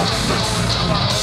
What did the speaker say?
going about.